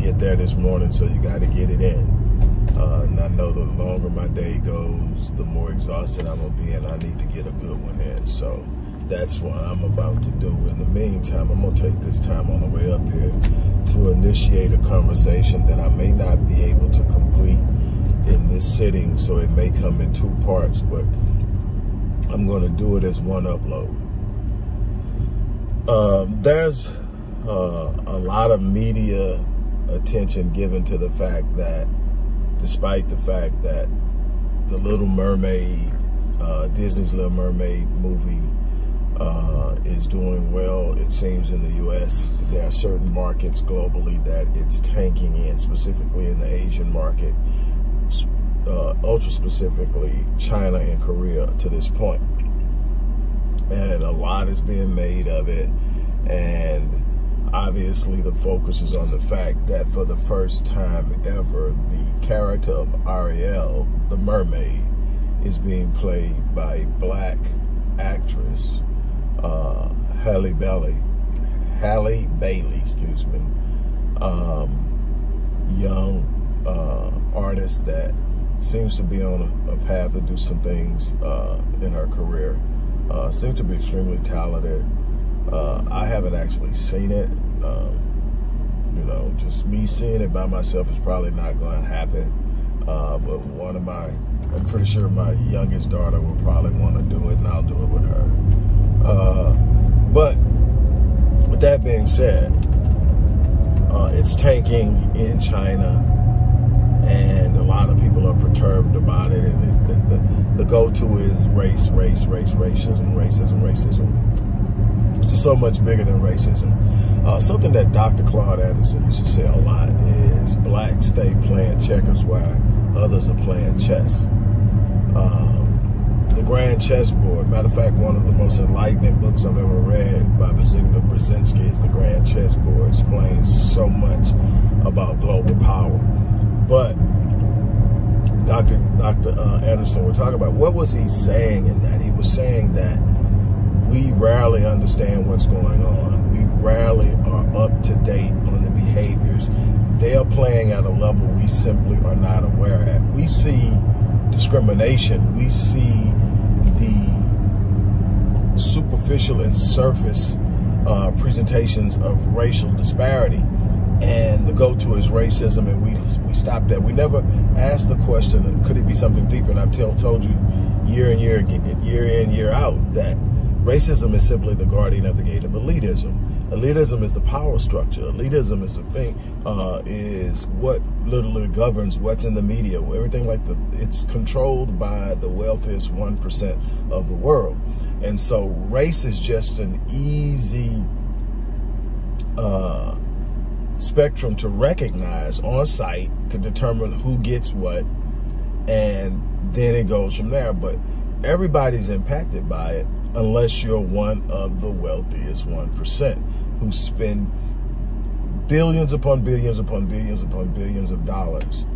get there this morning, so you got to get it in. Uh, and I know the longer my day goes, the more exhausted I'm gonna be, and I need to get a good one in. So that's what I'm about to do. In the meantime, I'm gonna take this time on the way up here to initiate a conversation that I may not be able to complete in this sitting, so it may come in two parts, but I'm gonna do it as one upload. Um, there's uh, a lot of media attention given to the fact that despite the fact that the Little Mermaid, uh, Disney's Little Mermaid movie uh, is doing well, it seems, in the U.S. There are certain markets globally that it's tanking in, specifically in the Asian market, uh, ultra specifically China and Korea to this point. And a lot is being made of it. And obviously the focus is on the fact that for the first time ever, the character of Ariel, the mermaid, is being played by a black actress, uh, Halle Bailey. Halle Bailey, excuse me. Um, young uh, artist that seems to be on a, path to do some things uh, in her career. Uh, seems to be extremely talented. Uh, I haven't actually seen it. Um, you know, just me seeing it by myself is probably not going to happen. Uh, but one of my, I'm pretty sure my youngest daughter will probably want to do it, and I'll do it with her. Uh, but with that being said, uh, it's tanking in China, and a lot of people are perturbed about it. And the, the, the go-to is race, race, race, racism, racism, racism. It's so much bigger than racism. Uh, something that Dr. Claude Anderson used to say a lot is blacks stay playing checkers while others are playing chess. Um, the Grand Chessboard, matter of fact, one of the most enlightening books I've ever read by Zbigniew Brzezinski is The Grand Chessboard. Explains so much about global power. But Dr. Dr. Uh, Anderson, we're talking about what was he saying in that? He was saying that we rarely understand what's going on. Rarely are up to date on the behaviors. They are playing at a level we simply are not aware at. We see discrimination. We see the superficial and surface uh, presentations of racial disparity. And the go-to is racism, and we we stop that. We never ask the question, could it be something deeper? And I've tell, told you year in year year in year out that Racism is simply the guardian of the gate of elitism. Elitism is the power structure. Elitism is the thing, uh, is what literally governs what's in the media. Everything like the, it's controlled by the wealthiest 1% of the world. And so race is just an easy uh, spectrum to recognize on site to determine who gets what. And then it goes from there. But everybody's impacted by it unless you're one of the wealthiest 1% who spend billions upon billions upon billions upon billions of dollars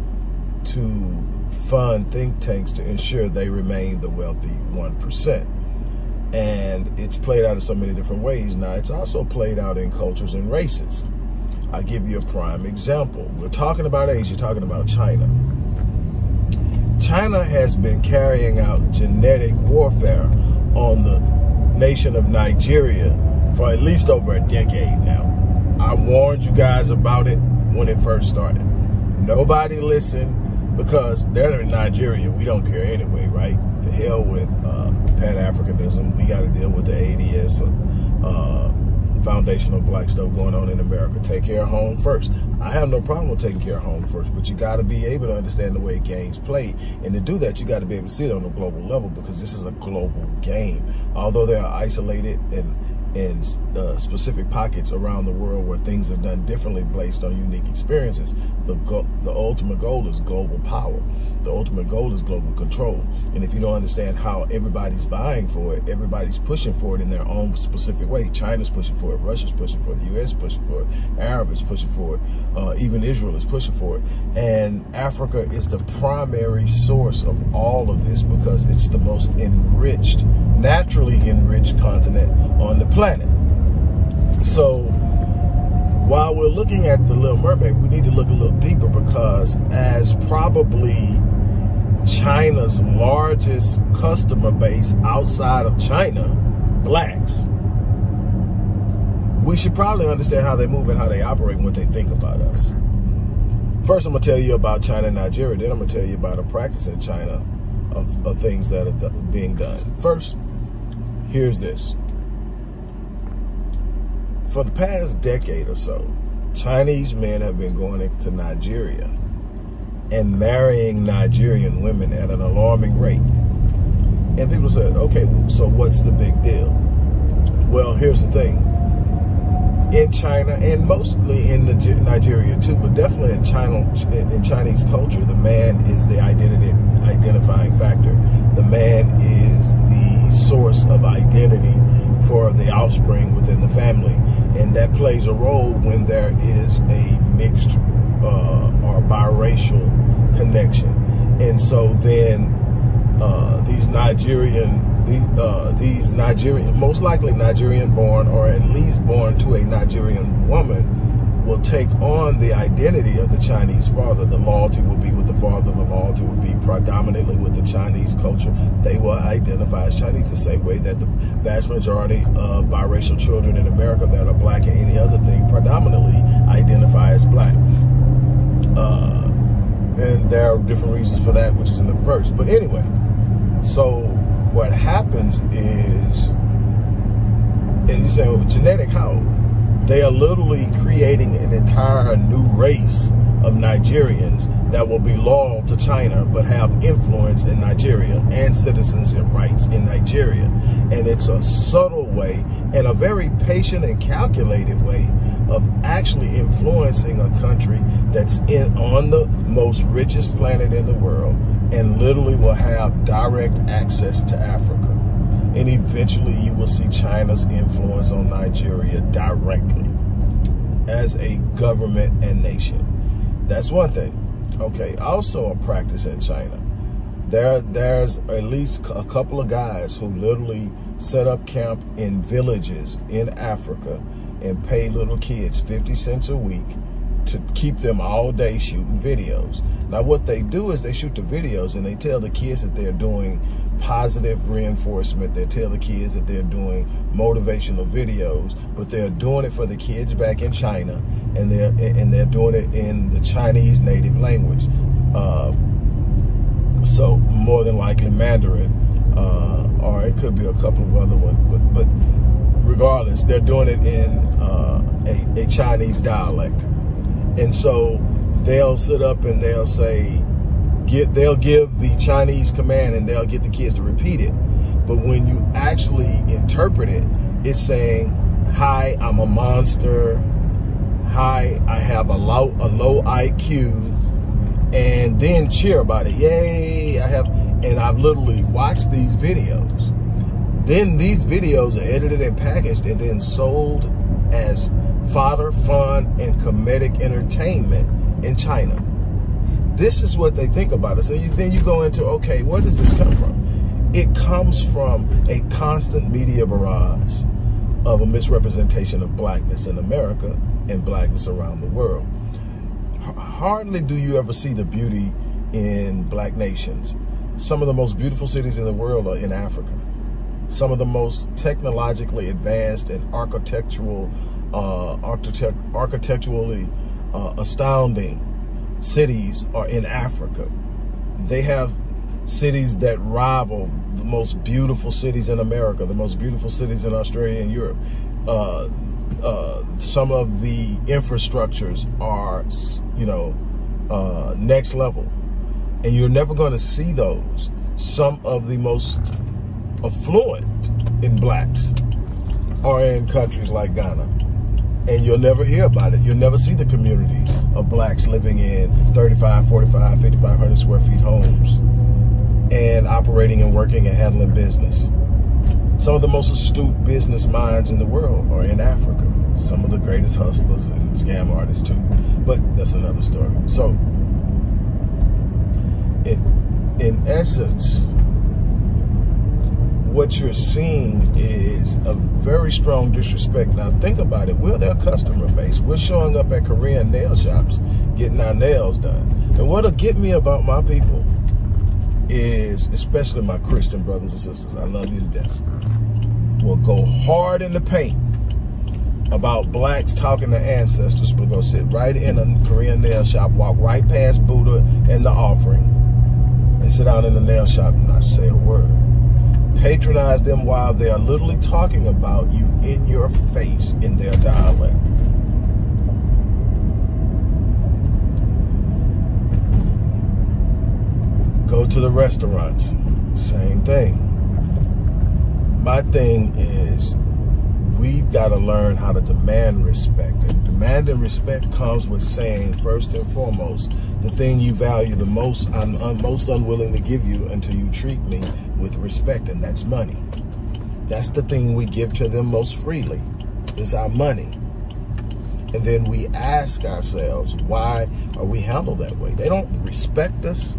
to fund think tanks to ensure they remain the wealthy 1%. And it's played out in so many different ways. Now, it's also played out in cultures and races. I'll give you a prime example. We're talking about Asia, talking about China. China has been carrying out genetic warfare on the nation of Nigeria for at least over a decade now. I warned you guys about it when it first started. Nobody listened because they're in Nigeria. We don't care anyway, right? The hell with uh, Pan-Africanism. We got to deal with the ADOS. Uh, foundational black stuff going on in America. Take care of home first. I have no problem with taking care of home first, but you got to be able to understand the way games play. And to do that, you got to be able to see it on a global level because this is a global game. Although they are isolated and in uh, specific pockets around the world where things are done differently based on unique experiences. The, the ultimate goal is global power. The ultimate goal is global control. And if you don't understand how everybody's vying for it, everybody's pushing for it in their own specific way. China's pushing for it, Russia's pushing for it, the U.S. pushing for it, Arab is pushing for it, uh, even Israel is pushing for it. And Africa is the primary source of all of this because it's the most enriched, naturally enriched continent on the planet. So while we're looking at the Little Mermaid, we need to look a little deeper because as probably China's largest customer base outside of China, blacks, we should probably understand how they move and how they operate and what they think about us. First, I'm going to tell you about China and Nigeria. Then I'm going to tell you about a practice in China of, of things that are being done. First, here's this. For the past decade or so, Chinese men have been going to Nigeria and marrying Nigerian women at an alarming rate. And people said, okay, so what's the big deal? Well, here's the thing in China and mostly in Nigeria too, but definitely in China, in Chinese culture, the man is the identity identifying factor. The man is the source of identity for the offspring within the family, and that plays a role when there is a mixed uh, or biracial connection. And so then uh, these Nigerian the, uh, these Nigerian, most likely Nigerian born or at least born to a Nigerian woman, will take on the identity of the Chinese father. The loyalty will be with the father, the loyalty will be predominantly with the Chinese culture. They will identify as Chinese the same way that the vast majority of biracial children in America that are black and any other thing predominantly identify as black. Uh, and there are different reasons for that, which is in the verse. But anyway, so what happens is, and you say, well, genetic how? They are literally creating an entire new race of Nigerians that will be loyal to China but have influence in Nigeria and citizenship rights in Nigeria. And it's a subtle way and a very patient and calculated way of actually influencing a country that's in on the most richest planet in the world and literally will have direct access to Africa. And eventually you will see China's influence on Nigeria directly as a government and nation. That's one thing. Okay, also a practice in China. There, there's at least a couple of guys who literally set up camp in villages in Africa and pay little kids 50 cents a week to keep them all day shooting videos. Now, what they do is they shoot the videos and they tell the kids that they're doing positive reinforcement. They tell the kids that they're doing motivational videos, but they're doing it for the kids back in China, and they're and they're doing it in the Chinese native language. Uh, so more than likely Mandarin, uh, or it could be a couple of other ones, but but regardless, they're doing it in uh, a, a Chinese dialect, and so they'll sit up and they'll say, get, they'll give the Chinese command and they'll get the kids to repeat it. But when you actually interpret it, it's saying, hi, I'm a monster. Hi, I have a low, a low IQ. And then cheer about it. Yay, I have, and I've literally watched these videos. Then these videos are edited and packaged and then sold as fodder, fun, and comedic entertainment in China. This is what they think about it. So you, then you go into, okay, where does this come from? It comes from a constant media barrage of a misrepresentation of blackness in America and blackness around the world. Hardly do you ever see the beauty in black nations. Some of the most beautiful cities in the world are in Africa. Some of the most technologically advanced and architectural, uh, architect, architecturally uh, astounding cities are in Africa. They have cities that rival the most beautiful cities in America, the most beautiful cities in Australia and Europe. Uh, uh, some of the infrastructures are, you know, uh, next level. And you're never going to see those. Some of the most affluent in blacks are in countries like Ghana and you'll never hear about it. You'll never see the communities of blacks living in 35, 45, 5,500 square feet homes and operating and working and handling business. Some of the most astute business minds in the world are in Africa. Some of the greatest hustlers and scam artists too. But that's another story. So in essence, what you're seeing is a very strong disrespect. Now, think about it. We're their customer base. We're showing up at Korean nail shops, getting our nails done. And what'll get me about my people is, especially my Christian brothers and sisters, I love you to death, will go hard in the paint about blacks talking to ancestors, but go sit right in a Korean nail shop, walk right past Buddha and the offering, and sit down in the nail shop and not say a word. Patronize them while they are literally talking about you in your face in their dialect. Go to the restaurants, same thing. My thing is we've got to learn how to demand respect. And demanding respect comes with saying, first and foremost, the thing you value the most, I'm un most unwilling to give you until you treat me with respect, and that's money. That's the thing we give to them most freely, is our money. And then we ask ourselves, why are we handled that way? They don't respect us.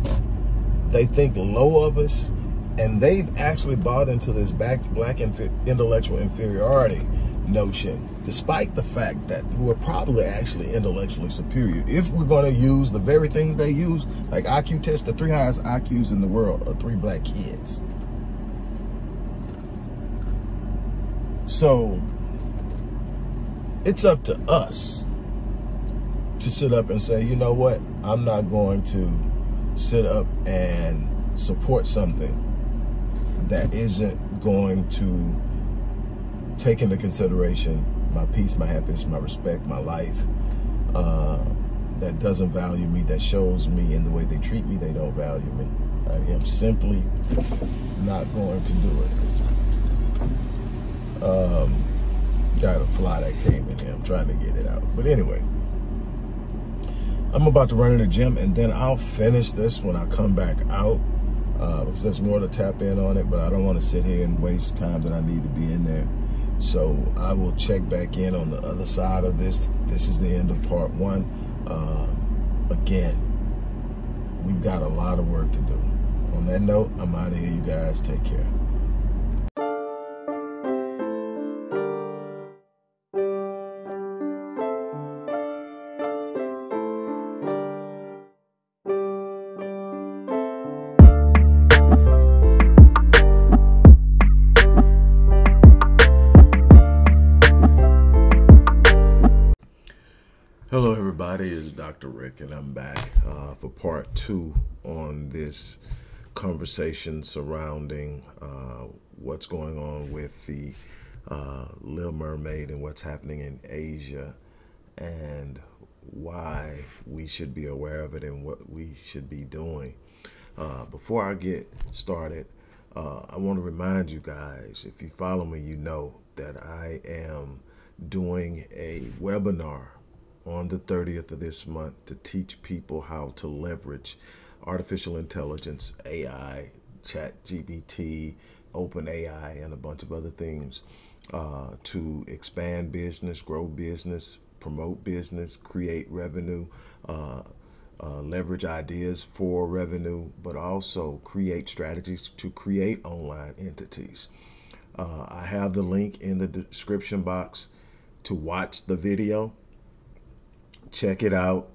They think low of us and they've actually bought into this black intellectual inferiority notion, despite the fact that we're probably actually intellectually superior. If we're going to use the very things they use, like IQ test, the three highest IQs in the world are three black kids. So it's up to us to sit up and say, you know what, I'm not going to sit up and support something that isn't going to take into consideration my peace, my happiness, my respect, my life, uh, that doesn't value me, that shows me in the way they treat me, they don't value me. I am simply not going to do it. Um, got a fly that came in here. I'm trying to get it out. But anyway, I'm about to run in the gym and then I'll finish this when I come back out uh, because there's more to tap in on it, but I don't want to sit here and waste time that I need to be in there. So I will check back in on the other side of this. This is the end of part one. Uh, again, we've got a lot of work to do. On that note, I'm out of here. You guys take care. Dr. Rick, and I'm back uh, for part two on this conversation surrounding uh, what's going on with the uh, Little Mermaid and what's happening in Asia and why we should be aware of it and what we should be doing. Uh, before I get started, uh, I want to remind you guys, if you follow me, you know that I am doing a webinar on the 30th of this month to teach people how to leverage artificial intelligence, AI, chat GBT, open AI, and a bunch of other things uh, to expand business, grow business, promote business, create revenue, uh, uh, leverage ideas for revenue, but also create strategies to create online entities. Uh, I have the link in the description box to watch the video check it out.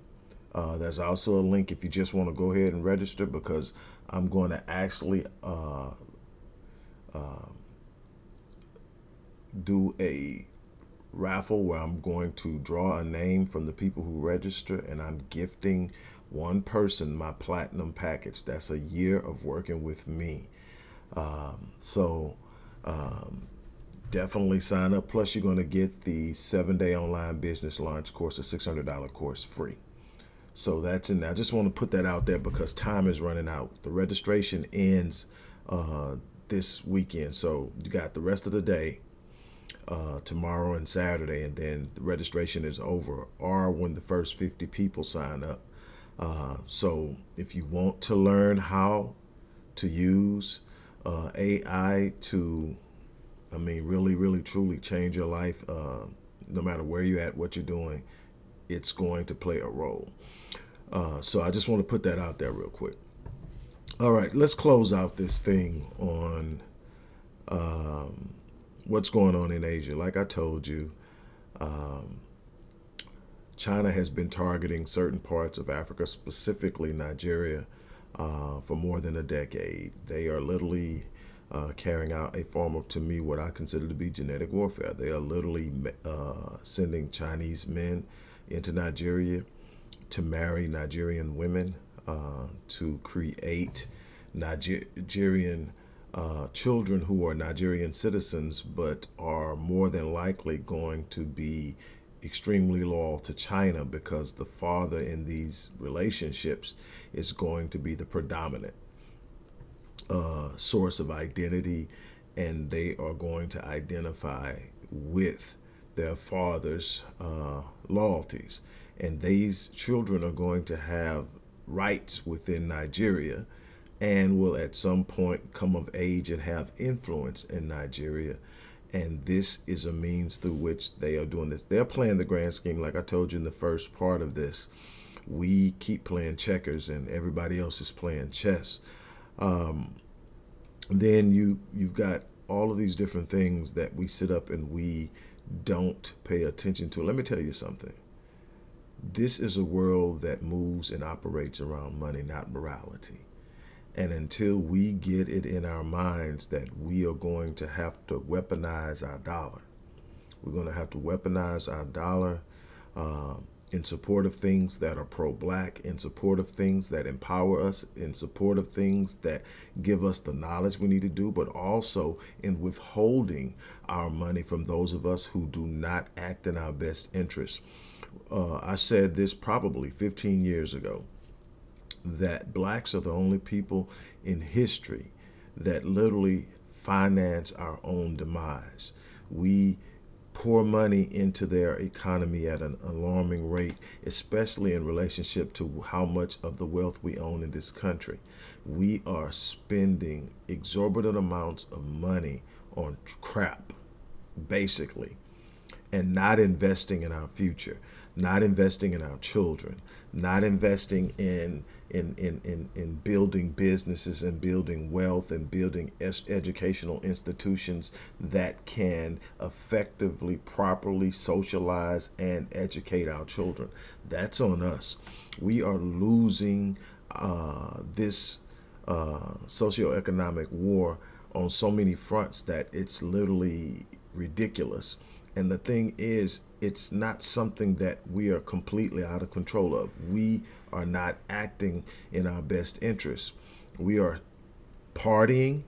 Uh, there's also a link if you just want to go ahead and register because I'm going to actually uh, uh, do a raffle where I'm going to draw a name from the people who register and I'm gifting one person my platinum package. That's a year of working with me. Um, so um, definitely sign up. Plus, you're going to get the seven day online business launch course, a $600 course free. So that's in there. I just want to put that out there because time is running out. The registration ends uh, this weekend. So you got the rest of the day uh, tomorrow and Saturday, and then the registration is over, or when the first 50 people sign up. Uh, so if you want to learn how to use uh, AI to I mean, really, really, truly change your life. Uh, no matter where you're at, what you're doing, it's going to play a role. Uh, so I just want to put that out there real quick. All right, let's close out this thing on um, what's going on in Asia. Like I told you, um, China has been targeting certain parts of Africa, specifically Nigeria, uh, for more than a decade. They are literally uh, carrying out a form of, to me, what I consider to be genetic warfare. They are literally uh, sending Chinese men into Nigeria to marry Nigerian women, uh, to create Nigerian uh, children who are Nigerian citizens, but are more than likely going to be extremely loyal to China because the father in these relationships is going to be the predominant uh, source of identity, and they are going to identify with their father's uh, loyalties. And these children are going to have rights within Nigeria and will at some point come of age and have influence in Nigeria and this is a means through which they are doing this. They're playing the grand scheme, like I told you in the first part of this. We keep playing checkers, and everybody else is playing chess. Um, then you you've got all of these different things that we sit up and we don't pay attention to. Let me tell you something. This is a world that moves and operates around money, not morality. And until we get it in our minds that we are going to have to weaponize our dollar, we're going to have to weaponize our dollar uh, in support of things that are pro black, in support of things that empower us, in support of things that give us the knowledge we need to do, but also in withholding our money from those of us who do not act in our best interest. Uh, I said this probably 15 years ago that blacks are the only people in history that literally finance our own demise. We pour money into their economy at an alarming rate, especially in relationship to how much of the wealth we own in this country. We are spending exorbitant amounts of money on crap, basically, and not investing in our future, not investing in our children, not investing in in, in, in, in building businesses and building wealth and building educational institutions that can effectively, properly socialize and educate our children. That's on us. We are losing uh, this uh, socioeconomic war on so many fronts that it's literally ridiculous. And the thing is, it's not something that we are completely out of control of. We are not acting in our best interest. We are partying.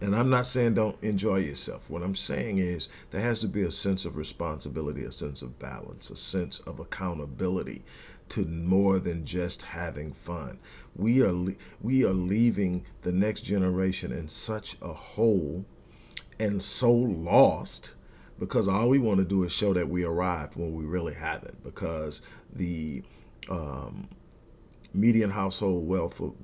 And I'm not saying don't enjoy yourself. What I'm saying is there has to be a sense of responsibility, a sense of balance, a sense of accountability to more than just having fun. We are we are leaving the next generation in such a hole and so lost because all we want to do is show that we arrived when we really haven't because the um, median household wealth for,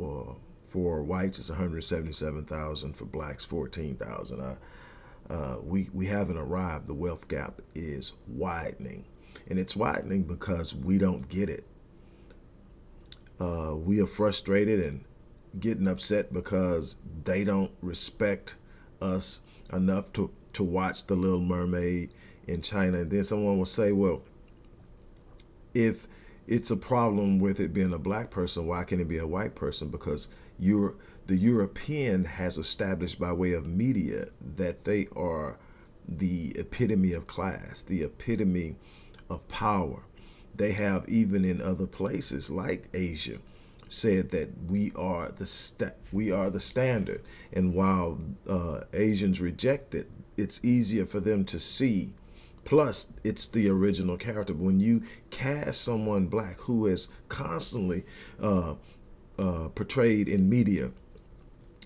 uh, for whites is 177,000 for blacks 14,000 uh, uh, we we haven't arrived. The wealth gap is widening and it's widening because we don't get it. Uh, we are frustrated and getting upset because they don't respect us enough to to watch The Little Mermaid in China. And then someone will say, well, if it's a problem with it being a black person, why can't it be a white person? Because you're, the European has established by way of media that they are the epitome of class, the epitome of power. They have even in other places like Asia said that we are the we are the standard. And while uh, Asians reject it, it's easier for them to see. Plus, it's the original character. When you cast someone black who is constantly uh, uh, portrayed in media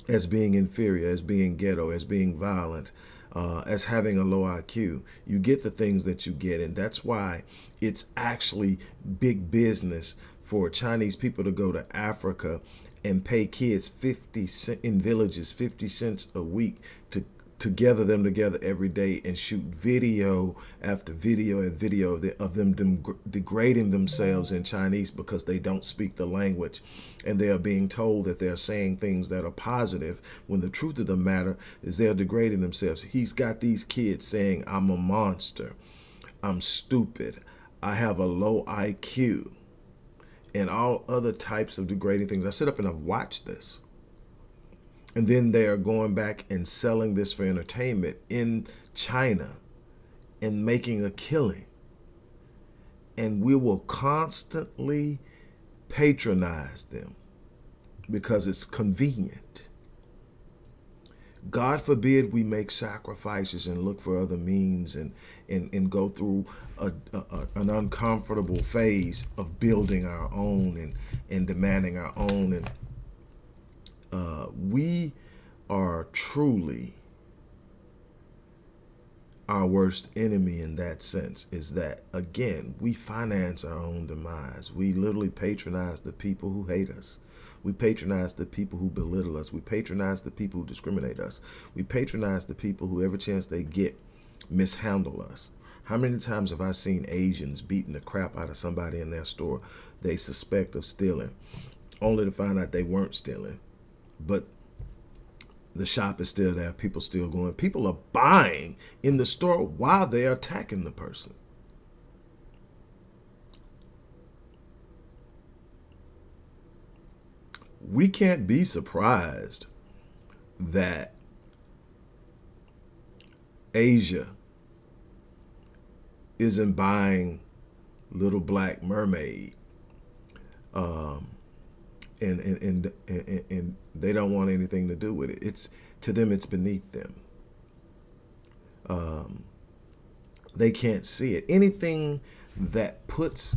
as being inferior, as being ghetto, as being violent, uh, as having a low IQ, you get the things that you get. And that's why it's actually big business for Chinese people to go to Africa and pay kids 50 cent in villages 50 cents a week to to gather them together every day and shoot video after video and video of, the, of them degrading themselves in Chinese because they don't speak the language and they are being told that they're saying things that are positive when the truth of the matter is they're degrading themselves. He's got these kids saying, I'm a monster, I'm stupid, I have a low IQ, and all other types of degrading things. I sit up and I've watched this. And then they are going back and selling this for entertainment in China and making a killing. And we will constantly patronize them because it's convenient. God forbid we make sacrifices and look for other means and, and, and go through a, a, an uncomfortable phase of building our own and, and demanding our own and uh, we are truly our worst enemy in that sense is that again we finance our own demise. We literally patronize the people who hate us. We patronize the people who belittle us. We patronize the people who discriminate us. We patronize the people who every chance they get mishandle us. How many times have i seen asians beating the crap out of somebody in their store they suspect of stealing only to find out they weren't stealing but the shop is still there. People still going. People are buying in the store while they're attacking the person. We can't be surprised that Asia isn't buying Little Black Mermaid. Um, and and, and and and they don't want anything to do with it. It's to them, it's beneath them. Um, they can't see it. Anything that puts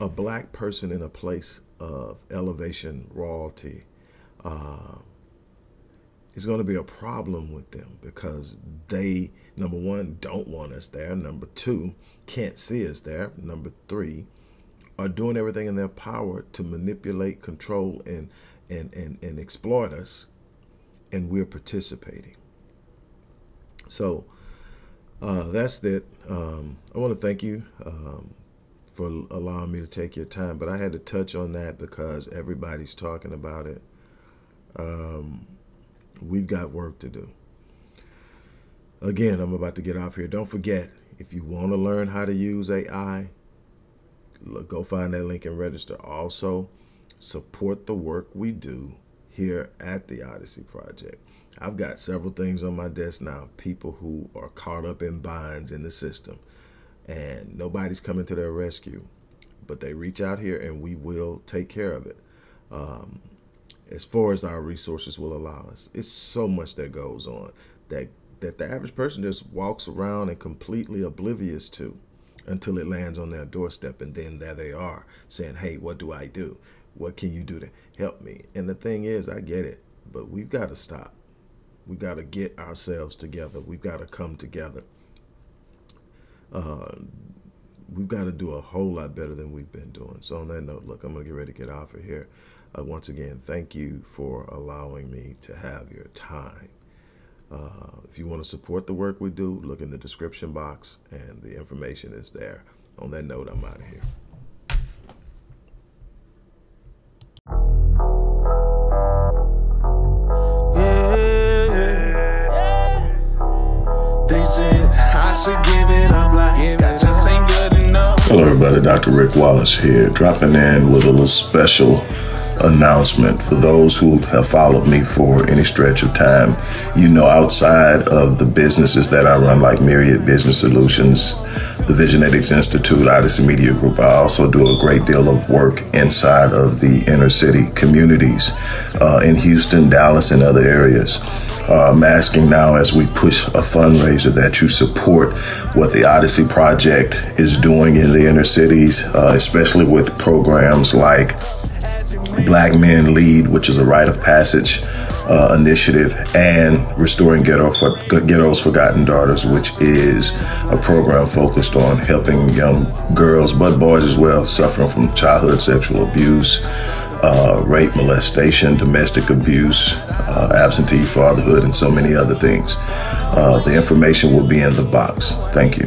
a black person in a place of elevation, royalty, uh, is going to be a problem with them because they, number one, don't want us there. Number two, can't see us there. Number three, are doing everything in their power to manipulate, control, and and and, and exploit us, and we're participating. So uh, that's it. Um, I want to thank you um, for allowing me to take your time, but I had to touch on that because everybody's talking about it. Um, we've got work to do. Again, I'm about to get off here. Don't forget, if you want to learn how to use AI, look, go find that link and register. Also, support the work we do here at the Odyssey Project. I've got several things on my desk now. People who are caught up in binds in the system and nobody's coming to their rescue, but they reach out here and we will take care of it. Um, as far as our resources will allow us. It's so much that goes on that that the average person just walks around and completely oblivious to until it lands on their doorstep and then there they are saying hey what do i do? What can you do to help me? And the thing is i get it but we've got to stop. We've got to get ourselves together. We've got to come together. Uh, we've got to do a whole lot better than we've been doing. So on that note look i'm gonna get ready to get off of here. Uh, once again thank you for allowing me to have your time uh, if you want to support the work we do, look in the description box and the information is there. On that note, I'm out of here. Hello, everybody. Dr. Rick Wallace here, dropping in with a little special announcement for those who have followed me for any stretch of time. You know, outside of the businesses that I run, like Myriad Business Solutions, the Visionetics Institute, Odyssey Media Group, I also do a great deal of work inside of the inner city communities uh, in Houston, Dallas, and other areas. Uh, I'm asking now as we push a fundraiser that you support what the Odyssey Project is doing in the inner cities, uh, especially with programs like Black Men Lead, which is a rite of passage uh, initiative, and Restoring Ghetto for, Ghetto's Forgotten Daughters, which is a program focused on helping young girls, but boys as well, suffering from childhood sexual abuse. uh, rape, molestation, domestic abuse, uh, absentee fatherhood, and so many other things. Uh, the information will be in the box. Thank you.